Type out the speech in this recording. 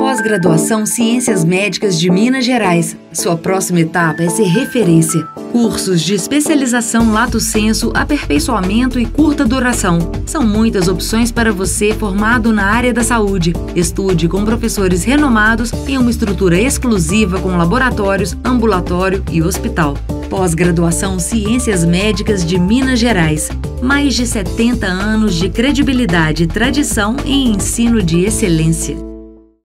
Pós-graduação Ciências Médicas de Minas Gerais. Sua próxima etapa é ser referência. Cursos de especialização Lato Senso, aperfeiçoamento e curta duração. São muitas opções para você formado na área da saúde. Estude com professores renomados em uma estrutura exclusiva com laboratórios, ambulatório e hospital. Pós-graduação Ciências Médicas de Minas Gerais. Mais de 70 anos de credibilidade e tradição em ensino de excelência.